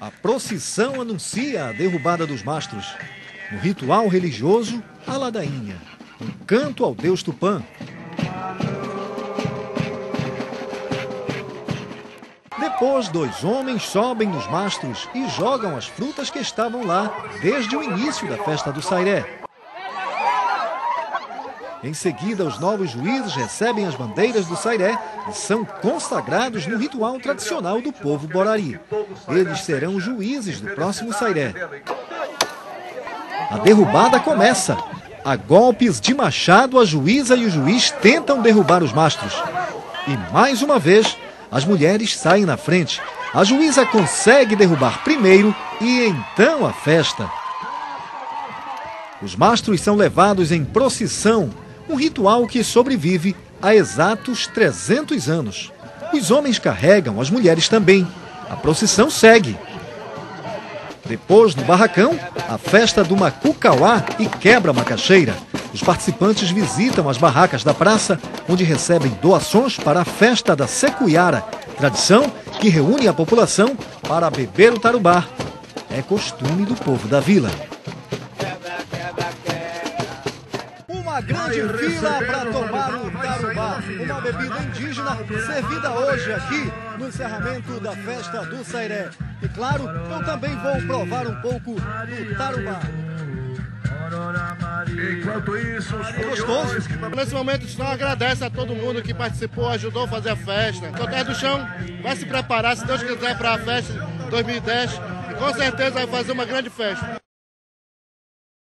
A procissão anuncia a derrubada dos mastros. No ritual religioso, a ladainha. Um canto ao deus Tupã. Depois, dois homens sobem nos mastros e jogam as frutas que estavam lá desde o início da festa do Sairé. Em seguida, os novos juízes recebem as bandeiras do Sairé e são consagrados no ritual tradicional do povo Borari. Eles serão juízes do próximo Sairé. A derrubada começa. A golpes de machado, a juíza e o juiz tentam derrubar os mastros. E mais uma vez, as mulheres saem na frente. A juíza consegue derrubar primeiro e então a festa. Os mastros são levados em procissão um ritual que sobrevive há exatos 300 anos. Os homens carregam, as mulheres também. A procissão segue. Depois, no barracão, a festa do Macucauá e quebra-macaxeira. Os participantes visitam as barracas da praça, onde recebem doações para a festa da Secuiara, tradição que reúne a população para beber o tarubá. É costume do povo da vila. Uma grande fila para tomar o tarubá, uma bebida indígena servida hoje aqui no encerramento da festa do Sairé. E claro, eu também vou provar um pouco do tarubá. Enquanto isso, os é gostoso. Nesse momento, o Sinal agradece a todo mundo que participou, ajudou a fazer a festa. Então, Terra do Chão vai se preparar, se Deus quiser, para a festa 2010 e com certeza vai fazer uma grande festa.